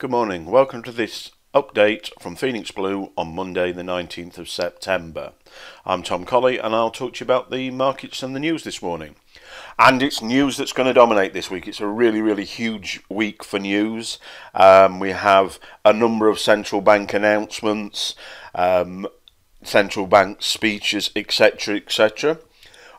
Good morning. Welcome to this update from Phoenix Blue on Monday, the 19th of September. I'm Tom Colley and I'll talk to you about the markets and the news this morning. And it's news that's going to dominate this week. It's a really, really huge week for news. Um, we have a number of central bank announcements, um, central bank speeches, etc., etc.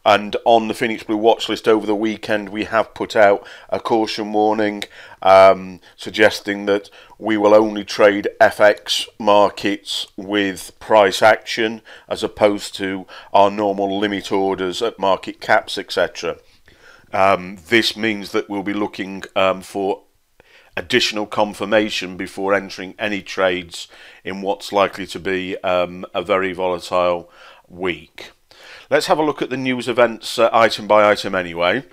And on the Phoenix Blue watch list over the weekend, we have put out a caution warning um, suggesting that we will only trade FX markets with price action as opposed to our normal limit orders at market caps, etc. Um, this means that we'll be looking um, for additional confirmation before entering any trades in what's likely to be um, a very volatile week. Let's have a look at the news events uh, item by item anyway.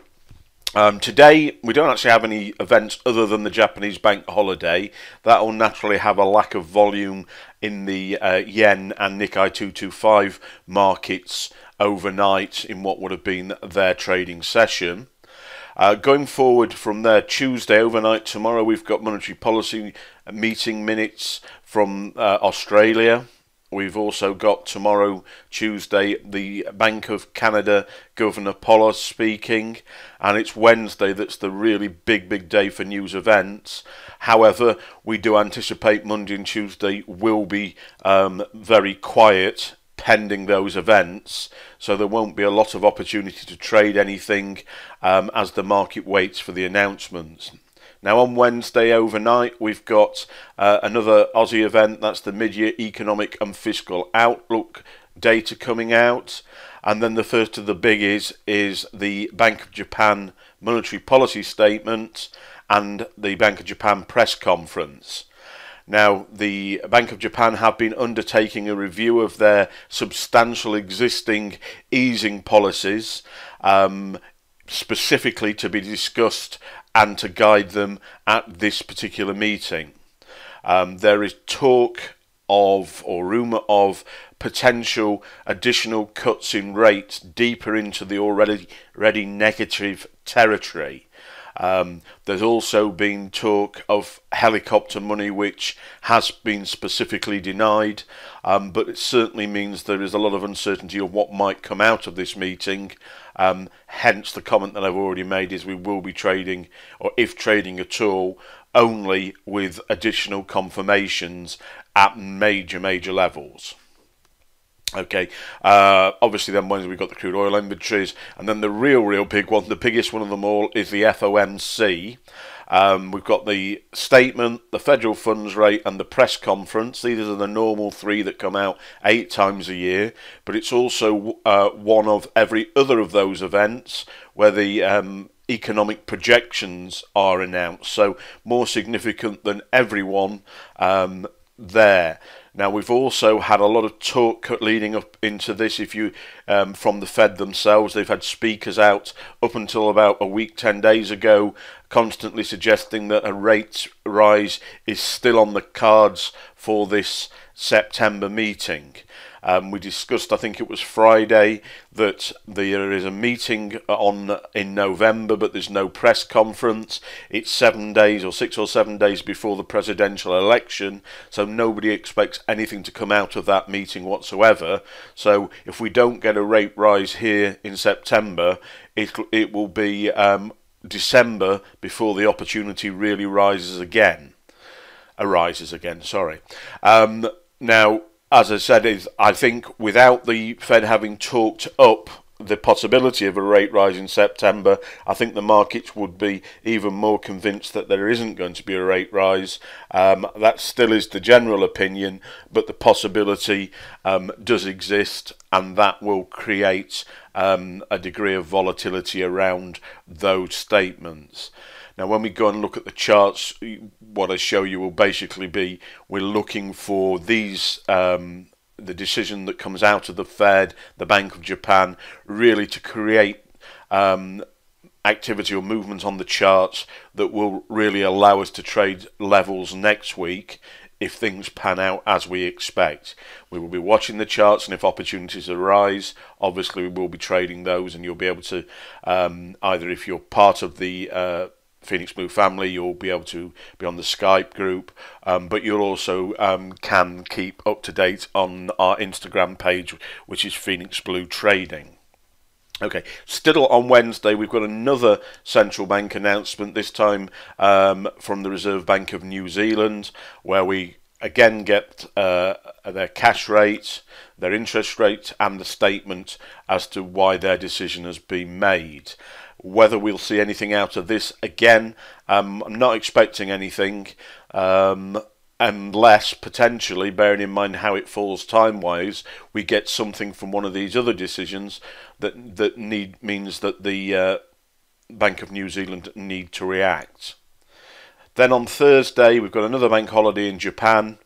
Um, today, we don't actually have any events other than the Japanese bank holiday. That will naturally have a lack of volume in the uh, yen and Nikkei 225 markets overnight in what would have been their trading session. Uh, going forward from there, Tuesday overnight tomorrow, we've got monetary policy meeting minutes from uh, Australia. We've also got tomorrow, Tuesday, the Bank of Canada Governor Poloz speaking, and it's Wednesday that's the really big, big day for news events. However, we do anticipate Monday and Tuesday will be um, very quiet pending those events, so there won't be a lot of opportunity to trade anything um, as the market waits for the announcements. Now, on Wednesday overnight, we've got uh, another Aussie event. That's the mid year economic and fiscal outlook data coming out. And then the first of the biggies is the Bank of Japan monetary policy statement and the Bank of Japan press conference. Now, the Bank of Japan have been undertaking a review of their substantial existing easing policies, um, specifically to be discussed and to guide them at this particular meeting. Um, there is talk of or rumour of potential additional cuts in rates deeper into the already, already negative territory. Um, there's also been talk of helicopter money, which has been specifically denied, um, but it certainly means there is a lot of uncertainty of what might come out of this meeting. Um, hence, the comment that I've already made is we will be trading, or if trading at all, only with additional confirmations at major, major levels. Okay, uh, obviously then Wednesday we've got the crude oil inventories, and then the real, real big one, the biggest one of them all, is the FOMC. Um, we've got the statement, the federal funds rate, and the press conference. These are the normal three that come out eight times a year, but it's also uh, one of every other of those events where the um, economic projections are announced. So more significant than everyone um, there. Now we've also had a lot of talk leading up into this. If you um, from the Fed themselves, they've had speakers out up until about a week, ten days ago, constantly suggesting that a rate rise is still on the cards for this September meeting. Um, we discussed, I think it was Friday, that there is a meeting on in November, but there's no press conference. It's seven days or six or seven days before the presidential election, so nobody expects anything to come out of that meeting whatsoever. So if we don't get a rate rise here in September, it it will be um, December before the opportunity really rises again. Arises again, sorry. Um, now, as I said, is I think without the Fed having talked up the possibility of a rate rise in September, I think the markets would be even more convinced that there isn't going to be a rate rise. Um, that still is the general opinion, but the possibility um, does exist, and that will create um, a degree of volatility around those statements. Now, when we go and look at the charts, what I show you will basically be we're looking for these um, the decision that comes out of the Fed, the Bank of Japan, really to create um, activity or movement on the charts that will really allow us to trade levels next week if things pan out as we expect. We will be watching the charts, and if opportunities arise, obviously we will be trading those, and you'll be able to um, either if you're part of the uh, Phoenix Blue family, you'll be able to be on the Skype group, um, but you'll also um, can keep up to date on our Instagram page, which is Phoenix Blue Trading. Okay, still on Wednesday, we've got another central bank announcement, this time um, from the Reserve Bank of New Zealand, where we again get uh, their cash rate, their interest rate, and the statement as to why their decision has been made. Whether we'll see anything out of this again, um, I'm not expecting anything, um, unless potentially, bearing in mind how it falls time-wise, we get something from one of these other decisions that that need means that the uh, Bank of New Zealand need to react. Then on Thursday, we've got another bank holiday in Japan.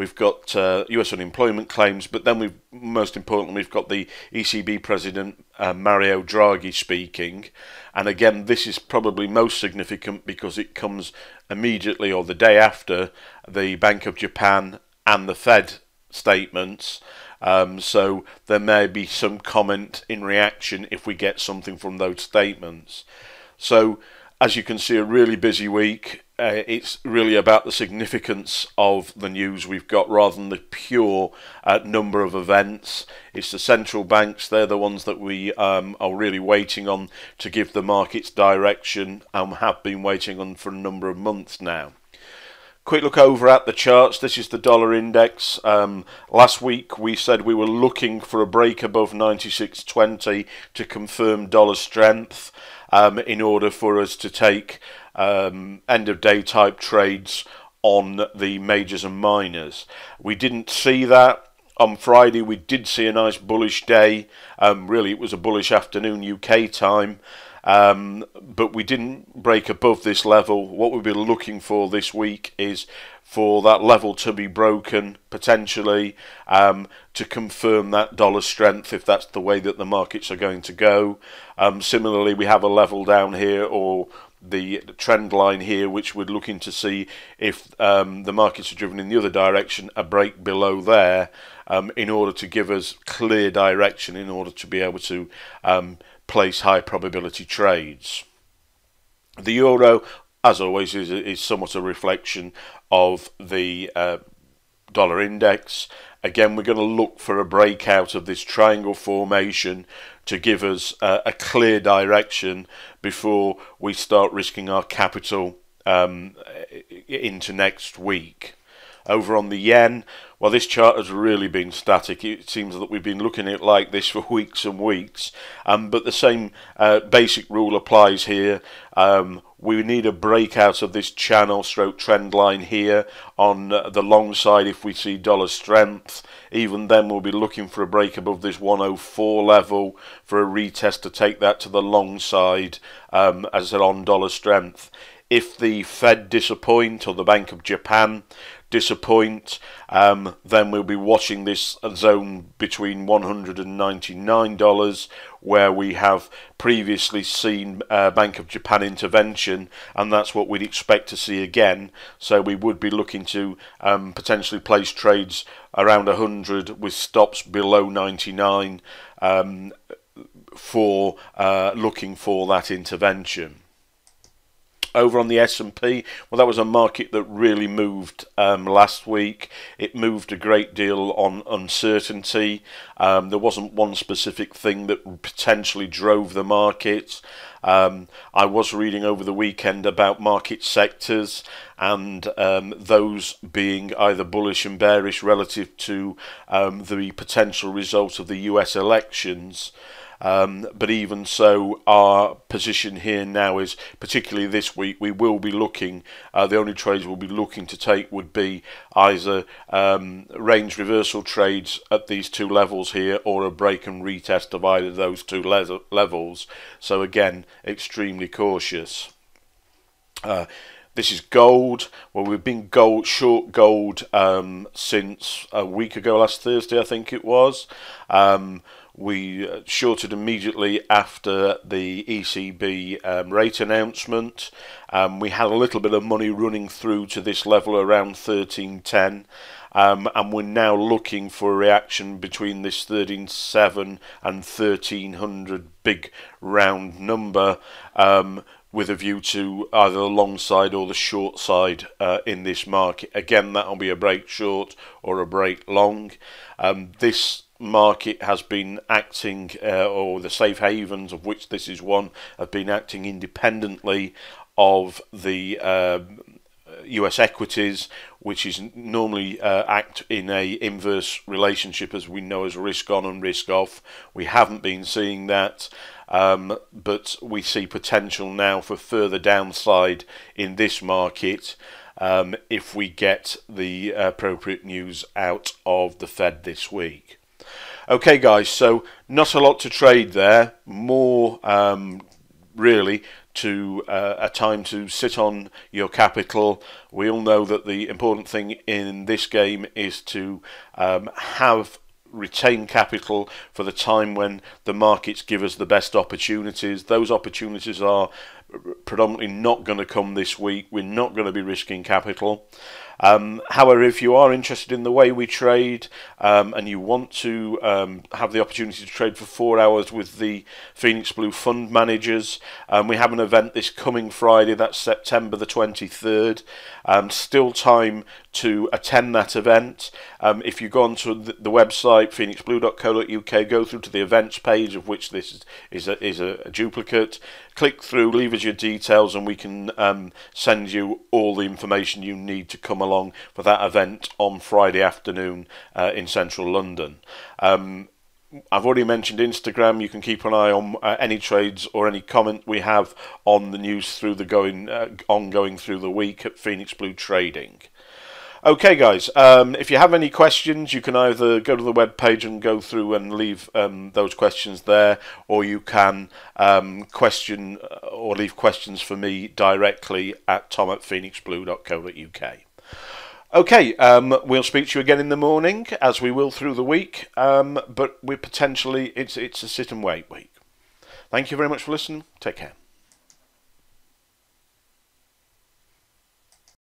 We've got uh, US unemployment claims, but then we've most importantly we've got the ECB president uh, Mario Draghi speaking, and again this is probably most significant because it comes immediately or the day after the Bank of Japan and the Fed statements. Um, so there may be some comment in reaction if we get something from those statements. So as you can see, a really busy week uh, it's really about the significance of the news we've got rather than the pure uh, number of events. It's the central banks, they're the ones that we um, are really waiting on to give the markets direction and have been waiting on for a number of months now. Quick look over at the charts. This is the dollar index. Um, last week we said we were looking for a break above 96.20 to confirm dollar strength um, in order for us to take um, end of day type trades on the majors and minors. We didn't see that. On Friday, we did see a nice bullish day. Um, really, it was a bullish afternoon UK time. Um, but we didn't break above this level. What we'll be looking for this week is for that level to be broken potentially um, to confirm that dollar strength if that's the way that the markets are going to go. Um, similarly, we have a level down here or the trend line here, which we're looking to see if um, the markets are driven in the other direction, a break below there, um, in order to give us clear direction, in order to be able to um, place high probability trades. The euro, as always, is, is somewhat a reflection of the uh, dollar index. Again, we're going to look for a breakout of this triangle formation to give us uh, a clear direction before we start risking our capital um, into next week. Over on the yen, well, this chart has really been static. It seems that we've been looking at it like this for weeks and weeks. Um, but the same uh, basic rule applies here. Um, we need a breakout of this channel stroke trend line here on the long side if we see dollar strength. Even then we'll be looking for a break above this 104 level for a retest to take that to the long side um, as an on dollar strength. If the Fed disappoint or the Bank of Japan disappoint, um, then we'll be watching this zone between $199, where we have previously seen uh, Bank of Japan intervention, and that's what we'd expect to see again. So we would be looking to um, potentially place trades around 100 with stops below 99 um, for uh, looking for that intervention over on the S&P, well, that was a market that really moved um, last week. It moved a great deal on uncertainty. Um, there wasn't one specific thing that potentially drove the market. Um, I was reading over the weekend about market sectors and um, those being either bullish and bearish relative to um, the potential result of the US elections. Um, but even so, our position here now is, particularly this week, we will be looking, uh, the only trades we'll be looking to take would be either um, range reversal trades at these two levels here or a break and retest of either those two le levels. So again, extremely cautious. Uh, this is gold. Well, we've been gold short gold um, since a week ago, last Thursday, I think it was. Um, we uh, shorted immediately after the ECB um, rate announcement. Um, we had a little bit of money running through to this level around 1310. Um, and we're now looking for a reaction between this 13.7 and 1300 big round number um, with a view to either the long side or the short side uh, in this market. Again, that'll be a break short or a break long. Um, this market has been acting, uh, or the safe havens, of which this is one, have been acting independently of the US um, equities, which is normally uh, act in a inverse relationship, as we know as risk on and risk off. We haven't been seeing that. Um, but we see potential now for further downside in this market um, if we get the appropriate news out of the Fed this week. Okay, guys, so not a lot to trade there, more um, really to uh, a time to sit on your capital. We all know that the important thing in this game is to um, have retain capital for the time when the markets give us the best opportunities. Those opportunities are predominantly not going to come this week. We're not going to be risking capital. Um, however, if you are interested in the way we trade um, and you want to um, have the opportunity to trade for four hours with the Phoenix Blue Fund Managers, um, we have an event this coming Friday, that's September the 23rd. Um, still time to attend that event. If you go onto the, the website phoenixblue.co.uk, go through to the events page of which this is, is, a, is a duplicate, click through, leave us your details, and we can um, send you all the information you need to come along for that event on Friday afternoon uh, in central London. Um, I've already mentioned Instagram. You can keep an eye on uh, any trades or any comment we have on the news through the going uh, ongoing through the week at Phoenix Blue Trading. Okay, guys, um, if you have any questions, you can either go to the web page and go through and leave um, those questions there, or you can um, question uh, or leave questions for me directly at tom at phoenixblue.co.uk. Okay, um, we'll speak to you again in the morning, as we will through the week, um, but we're potentially, it's, it's a sit and wait week. Thank you very much for listening. Take care.